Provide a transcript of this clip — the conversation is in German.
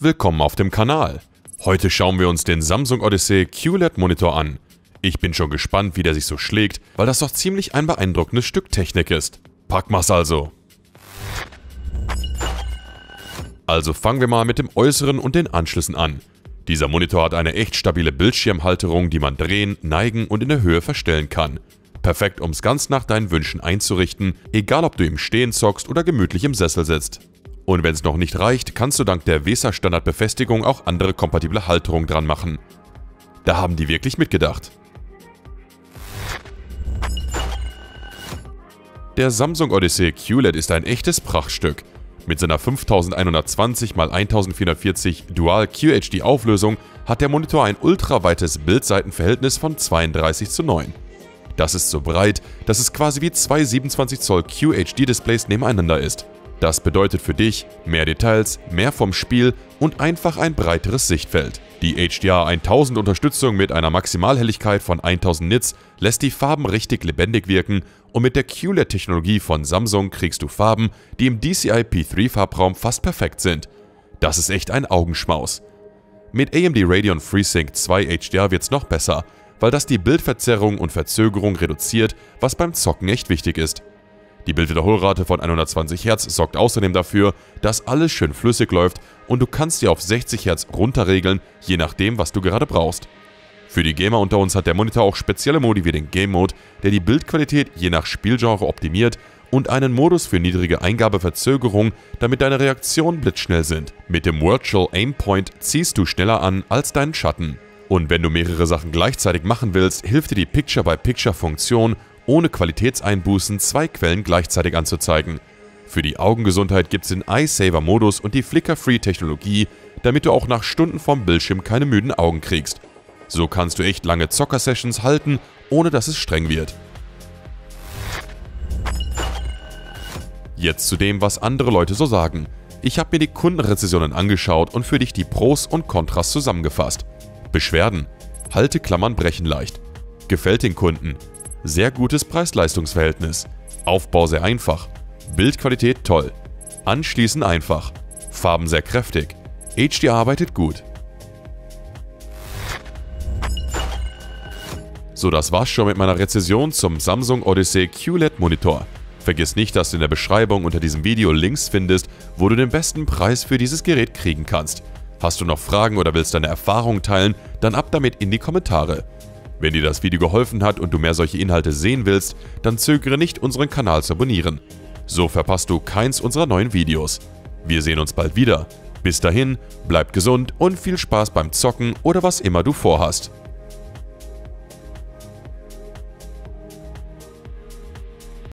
Willkommen auf dem Kanal. Heute schauen wir uns den Samsung Odyssey QLED Monitor an. Ich bin schon gespannt, wie der sich so schlägt, weil das doch ziemlich ein beeindruckendes Stück Technik ist. Pack mal's also. Also fangen wir mal mit dem Äußeren und den Anschlüssen an. Dieser Monitor hat eine echt stabile Bildschirmhalterung, die man drehen, neigen und in der Höhe verstellen kann. Perfekt, um es ganz nach deinen Wünschen einzurichten, egal ob du im Stehen zockst oder gemütlich im Sessel sitzt. Und wenn es noch nicht reicht, kannst du dank der VESA Standardbefestigung auch andere kompatible Halterungen dran machen. Da haben die wirklich mitgedacht. Der Samsung Odyssey QLED ist ein echtes Prachtstück. Mit seiner 5120 x 1440 Dual QHD Auflösung hat der Monitor ein ultraweites Bildseitenverhältnis von 32 zu 9. Das ist so breit, dass es quasi wie zwei 27 Zoll QHD Displays nebeneinander ist. Das bedeutet für dich mehr Details, mehr vom Spiel und einfach ein breiteres Sichtfeld. Die HDR 1000 Unterstützung mit einer Maximalhelligkeit von 1000 Nits lässt die Farben richtig lebendig wirken und mit der QLED-Technologie von Samsung kriegst du Farben, die im DCI P3 Farbraum fast perfekt sind. Das ist echt ein Augenschmaus. Mit AMD Radeon FreeSync 2 HDR wird's noch besser, weil das die Bildverzerrung und Verzögerung reduziert, was beim Zocken echt wichtig ist. Die Bildwiederholrate von 120 Hz sorgt außerdem dafür, dass alles schön flüssig läuft und du kannst sie auf 60 Hz runterregeln, je nachdem, was du gerade brauchst. Für die Gamer unter uns hat der Monitor auch spezielle Modi wie den Game Mode, der die Bildqualität je nach Spielgenre optimiert und einen Modus für niedrige Eingabeverzögerung, damit deine Reaktionen blitzschnell sind. Mit dem Virtual Aim Point ziehst du schneller an als deinen Schatten. Und wenn du mehrere Sachen gleichzeitig machen willst, hilft dir die Picture-by-Picture-Funktion ohne Qualitätseinbußen zwei Quellen gleichzeitig anzuzeigen. Für die Augengesundheit gibt es den Eye-Saver-Modus und die Flicker-Free-Technologie, damit du auch nach Stunden vom Bildschirm keine müden Augen kriegst. So kannst du echt lange Zocker-Sessions halten, ohne dass es streng wird. Jetzt zu dem, was andere Leute so sagen. Ich habe mir die Kundenrezessionen angeschaut und für dich die Pros und Kontras zusammengefasst. Beschwerden. Halteklammern brechen leicht. Gefällt den Kunden. Sehr gutes Preis-Leistungs-Verhältnis. Aufbau sehr einfach. Bildqualität toll. Anschließen einfach. Farben sehr kräftig. HD arbeitet gut. So, das war's schon mit meiner Rezession zum Samsung Odyssey QLED Monitor. Vergiss nicht, dass du in der Beschreibung unter diesem Video Links findest, wo du den besten Preis für dieses Gerät kriegen kannst. Hast du noch Fragen oder willst deine Erfahrungen teilen, dann ab damit in die Kommentare. Wenn dir das Video geholfen hat und du mehr solche Inhalte sehen willst, dann zögere nicht, unseren Kanal zu abonnieren. So verpasst du keins unserer neuen Videos. Wir sehen uns bald wieder. Bis dahin, bleib gesund und viel Spaß beim Zocken oder was immer du vorhast.